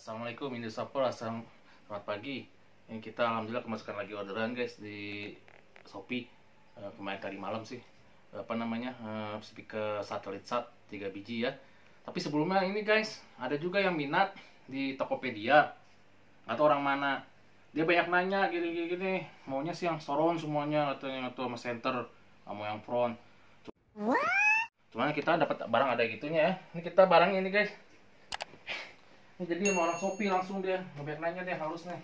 Assalamualaikum ini Sapor, Assalamualaikum selamat pagi. Ini kita alhamdulillah kemasukan lagi orderan guys di Shopee. Eh, kemarin tadi malam sih. Apa namanya? Eh, speaker satelit sat 3 biji ya. Tapi sebelumnya ini guys ada juga yang minat di Tokopedia. Atau orang mana. Dia banyak nanya gini gini, gini. maunya sih yang surround semuanya atau yang atau sama center mau yang front. Cuman kita dapat barang ada gitunya ya. Ini kita barang ini guys jadi sama orang Shopee langsung dia ngebek nanya dia halus nih.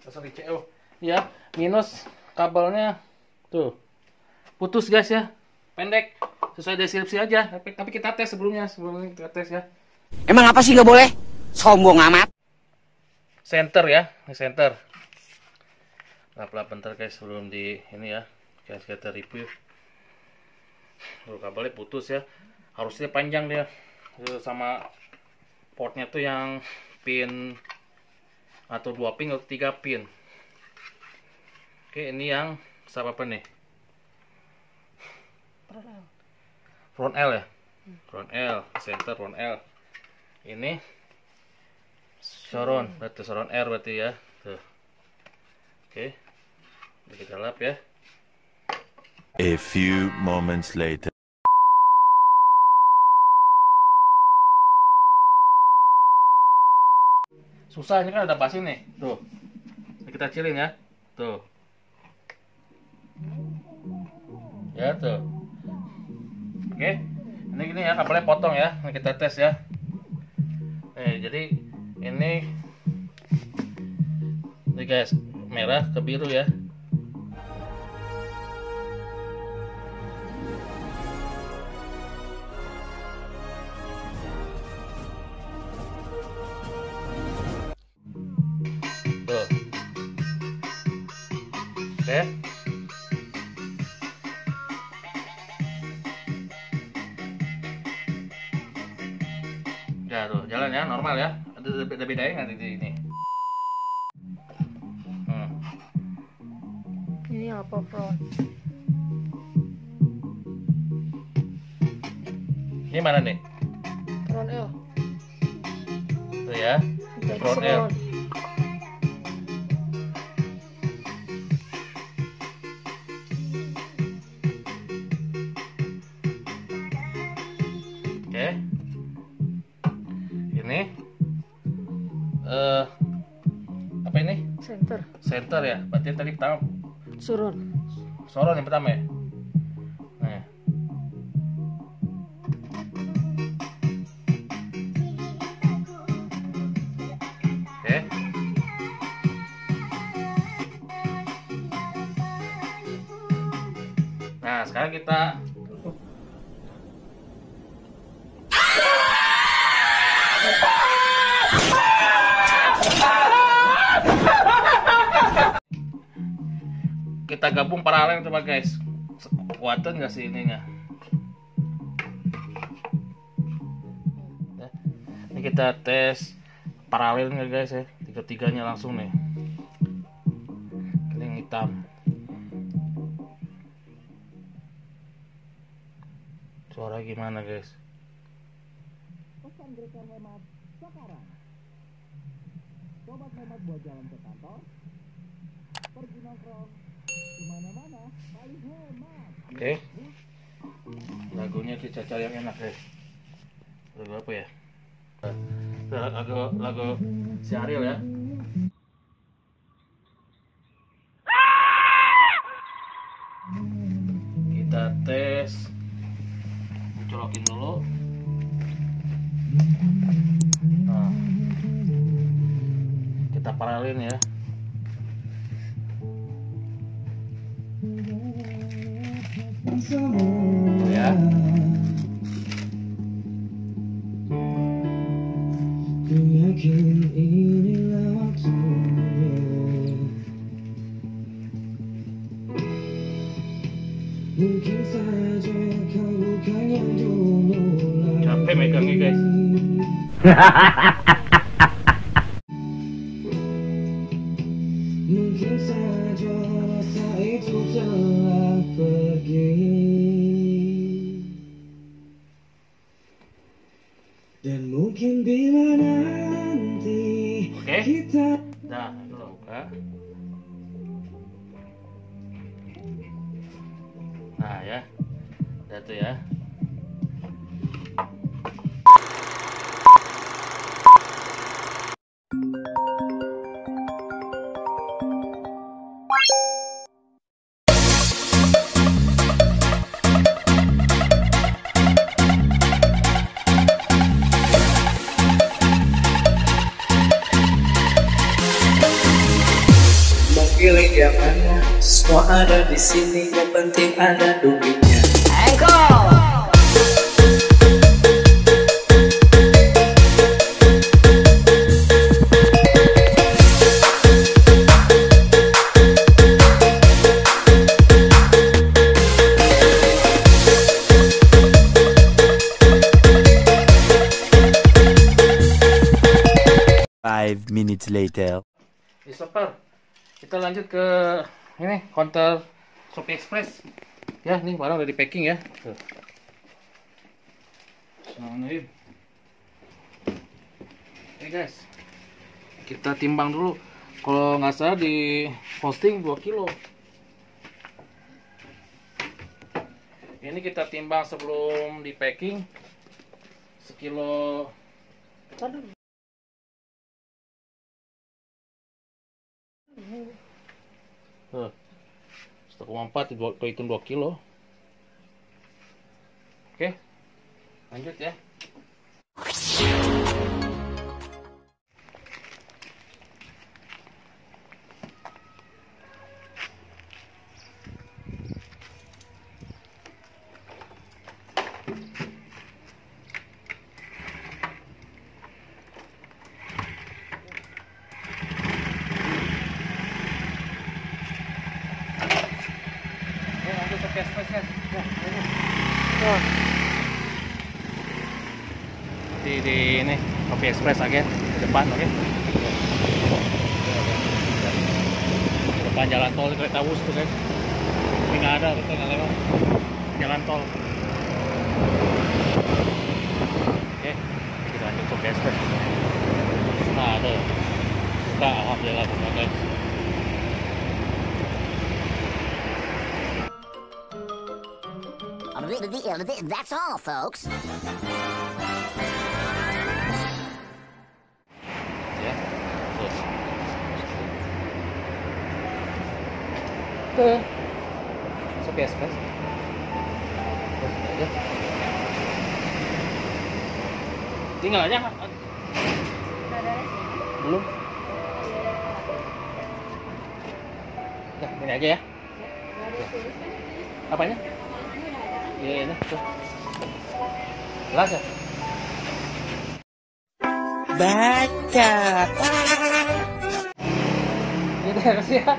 Dasar di CO ya minus kabelnya. Tuh. Putus guys ya. Pendek. Sesuai deskripsi aja. Tapi, tapi kita tes sebelumnya sebelumnya kita tes ya. Emang apa sih nggak boleh? Sombong amat. center ya. Ini center. Lap lap bentar guys sebelum di ini ya. Guys kita review. Tuh, kabelnya putus ya. Harusnya panjang dia. Sama portnya tuh yang pin atau dua pin atau tiga pin. Oke ini yang apa nih? Front L. Ya? Front L center front L. Ini soron berarti soron R berarti ya tuh. Oke kita lap ya. A few moments later. Susah ini kan ada basin nih. Tuh. Kita kecilin ya. Tuh. Ya tuh. Oke. Ini gini ya kabelnya potong ya. Ini kita tes ya. Nih jadi ini ini guys merah ke biru ya oke Ya tuh jalan ya normal ya. Ada ada bedanya nggak di ini? Hmm. Ini apa front? Ini mana nih? Front L. Tuh ya. Front L. eh apa ini? Center. Center ya. Berarti yang tadi pertama Surun. soron yang pertama ya. Nah. Oke. Nah, sekarang kita gabung paralel coba guys. Kuatan nggak sih ininya? Ya. ini kita tes paralel nggak guys ya. Tiga tiganya langsung nih. Yang hitam. Suara gimana guys? Sobat hemat buat jalan ke kantor, pergi nongkrong, Oke. Lagunya kita cari yang enak guys. Lagu apa ya? Lagu lagu si Ariel ya. Kita tes. Colokin dulu. Nah. Kita paralelin ya. Ya. Mungkin saja kau bukan yang dulu Capek megangnya guys. Mungkin saja rasa itu telah pergi Dan mungkin bila nanti Oke. kita Nah, kita buka. Nah ya, udah tuh ya. Pilih yang mana? Semua ada di sini Yang penting ada duitnya. Five minutes later. Christopher, kita lanjut ke ini counter Shopee Express. Ya, ini barang udah di packing ya. Tuh. Bismillahirrahmanirrahim. Oke guys, kita timbang dulu. Kalau nggak salah di posting 2 kilo. Ini kita timbang sebelum di packing sekilo Tuh. 1,4 dua- kehitung 2 kilo. Oke. Lanjut ya. Oke, lanjut ke cash price, guys. Ya, ini. Tuh. Di, di ini Kopi Express agen di depan, oke. Di depan jalan tol kereta Wus tuh guys. Tapi nggak ada, betul nggak lewat. Jalan tol. Oke, kita lanjut Kopi Express. Nah, ada. Buka, alhamdulillah buka guys. That's all, folks. Ke Shopee Express aja. Tinggal aja belum. Ya ini aja ya. Apanya? Iya ini tuh. Gelas ya? Baca. Ini beres ya.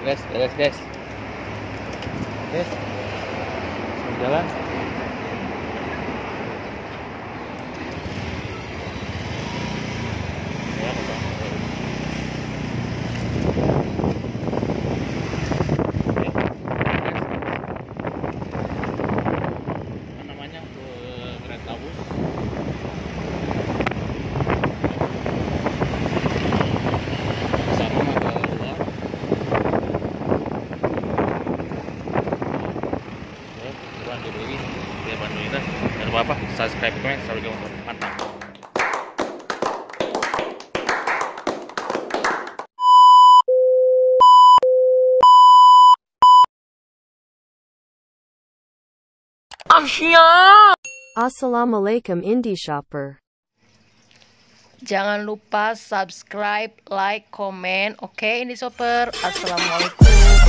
Beres, beres, guys. Oke. Jalan. Ya, betul. Oke. Apa namanya ke kereta bus sama mah ke subscribe, komen, selalu jangan mantap. Assalamualaikum Indie Shopper. Jangan lupa subscribe, like, komen. Oke, ini shopper. Assalamualaikum.